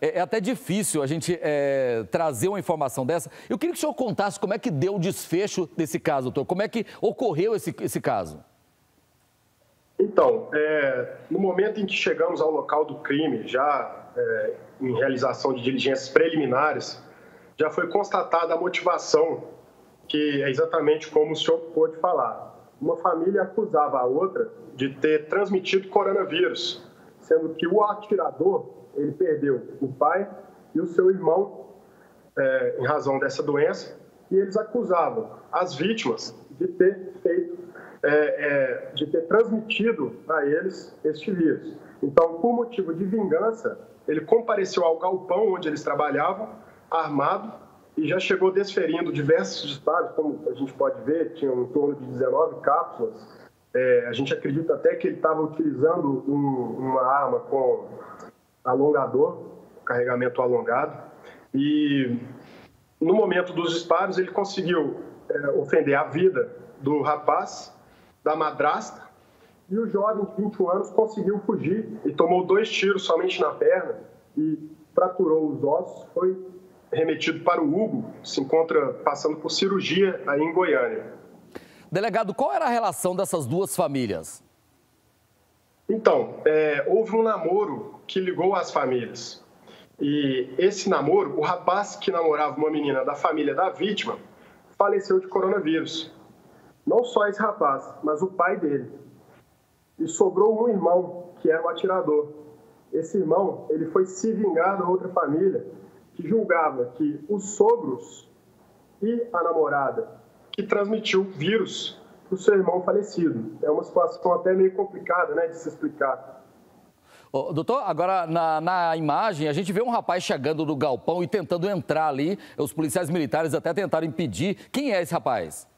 é, é até difícil a gente é, trazer uma informação dessa. Eu queria que o senhor contasse como é que deu o desfecho desse caso, doutor. Como é que ocorreu esse, esse caso? Então, é, no momento em que chegamos ao local do crime, já é, em realização de diligências preliminares, já foi constatada a motivação, que é exatamente como o senhor pôde falar. Uma família acusava a outra de ter transmitido coronavírus, sendo que o atirador ele perdeu o pai e o seu irmão é, em razão dessa doença, e eles acusavam as vítimas de ter feito, é, é, de ter transmitido a eles este vírus. Então, por motivo de vingança, ele compareceu ao galpão onde eles trabalhavam, armado, e já chegou desferindo diversos disparos, como a gente pode ver, tinham em torno de 19 cápsulas. É, a gente acredita até que ele estava utilizando um, uma arma com alongador, carregamento alongado, e no momento dos disparos ele conseguiu é, ofender a vida do rapaz, da madrasta e o jovem de 21 anos conseguiu fugir e tomou dois tiros somente na perna e fraturou os ossos. Foi remetido para o Hugo, se encontra passando por cirurgia aí em Goiânia. Delegado, qual era a relação dessas duas famílias? Então, é, houve um namoro que ligou as famílias. E esse namoro, o rapaz que namorava uma menina da família da vítima, faleceu de coronavírus. Não só esse rapaz, mas o pai dele e sobrou um irmão, que era o atirador. Esse irmão, ele foi se vingar da outra família, que julgava que os sogros e a namorada que transmitiu vírus o seu irmão falecido. É uma situação até meio complicada né, de se explicar. Oh, doutor, agora na, na, imagem a gente vê um rapaz chegando no galpão e tentando entrar ali. Os policiais militares até tentaram impedir. Quem é esse rapaz?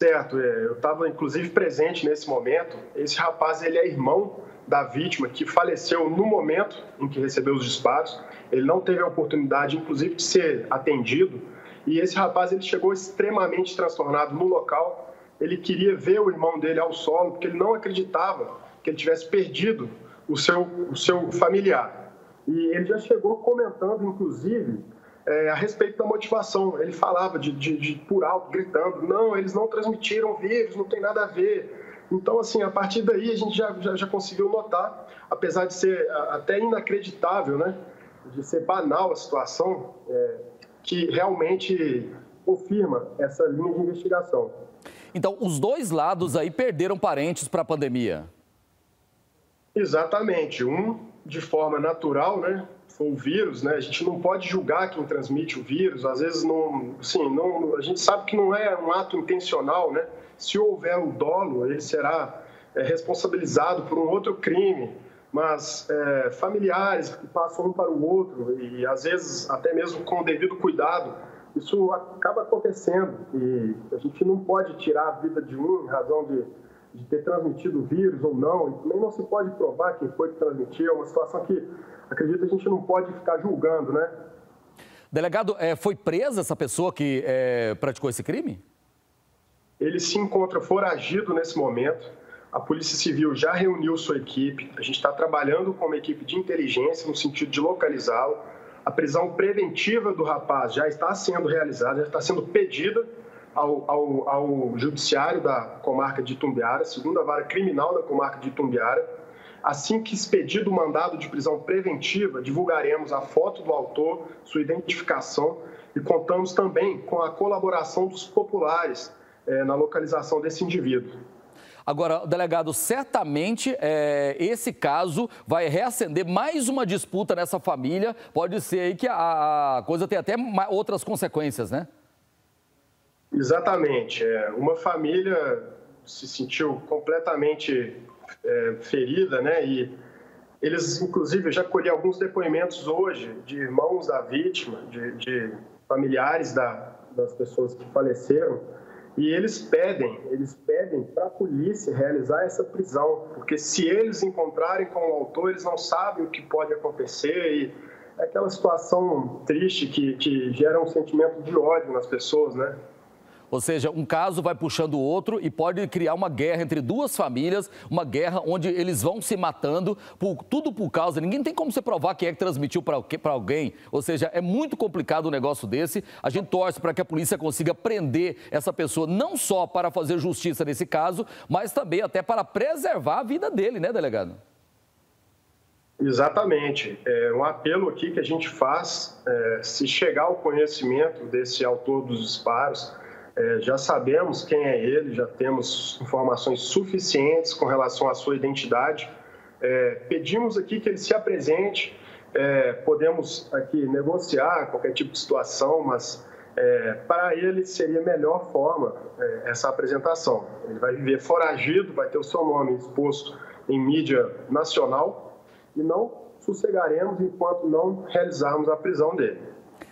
Certo, é, eu estava inclusive presente nesse momento. Esse rapaz ele é irmão da vítima que faleceu no momento em que recebeu os disparos. Ele não teve a oportunidade, inclusive, de ser atendido. E esse rapaz ele chegou extremamente transtornado no local. Ele queria ver o irmão dele ao solo porque ele não acreditava que ele tivesse perdido o seu, o seu familiar. E ele já chegou comentando, inclusive, é, a respeito da motivação. Ele falava de, de, de, por alto, gritando: não, eles não transmitiram vírus, não tem nada a ver. Então, assim, a partir daí a gente já, já, já conseguiu notar, apesar de ser até inacreditável, né, de ser banal a situação, é, que realmente confirma essa linha de investigação. Então, os dois lados aí perderam parentes para a pandemia. Exatamente. Um de forma natural, né? o vírus, né? A gente não pode julgar quem transmite o vírus. Às vezes não, sim, não, a gente sabe que não é um ato intencional, né? Se houver o dolo, ele será é, responsabilizado por um outro crime. Mas é, familiares que passam um para o outro e às vezes até mesmo com o devido cuidado, isso acaba acontecendo e a gente não pode tirar a vida de um em razão de, de ter transmitido o vírus ou não. E também não se pode provar quem foi que transmitiu. É uma situação que acredito a gente não pode ficar julgando, né? Delegado, é, foi presa essa pessoa que é, praticou esse crime? Ele se encontra foragido nesse momento. A Polícia Civil já reuniu sua equipe. A gente está trabalhando com uma equipe de inteligência no sentido de localizá-lo. A prisão preventiva do rapaz já está sendo realizada, já está sendo pedida ao, ao, ao Judiciário da comarca de Itumbiara, segunda vara criminal da comarca de Itumbiara Assim que expedido o mandado de prisão preventiva, divulgaremos a foto do autor, sua identificação e contamos também com a colaboração dos populares é, na localização desse indivíduo. Agora, delegado, certamente é, esse caso vai reacender mais uma disputa nessa família. Pode ser aí que a, a coisa tenha até outras consequências, né? Exatamente. É, uma família se sentiu completamente é, ferida, né? E eles, inclusive, já colhi alguns depoimentos hoje de irmãos da vítima, de, de familiares da, das pessoas que faleceram, e eles pedem, eles pedem para a polícia realizar essa prisão, porque se eles encontrarem com o autor, eles não sabem o que pode acontecer e é aquela situação triste que, que gera um sentimento de ódio nas pessoas, né? Ou seja, um caso vai puxando o outro e pode criar uma guerra entre duas famílias, uma guerra onde eles vão se matando, por, tudo por causa. Ninguém tem como você provar quem é que transmitiu para alguém. Ou seja, é muito complicado um negócio desse. A gente torce para que a polícia consiga prender essa pessoa, não só para fazer justiça nesse caso, mas também até para preservar a vida dele, né, delegado? Exatamente. É um apelo aqui que a gente faz, é, se chegar ao conhecimento desse autor dos disparos, é, já sabemos quem é ele, já temos informações suficientes com relação à sua identidade. É, pedimos aqui que ele se apresente, é, podemos aqui negociar qualquer tipo de situação, mas é, para ele seria a melhor forma é, essa apresentação. Ele vai viver foragido, vai ter o seu nome exposto em mídia nacional e não sossegaremos enquanto não realizarmos a prisão dele.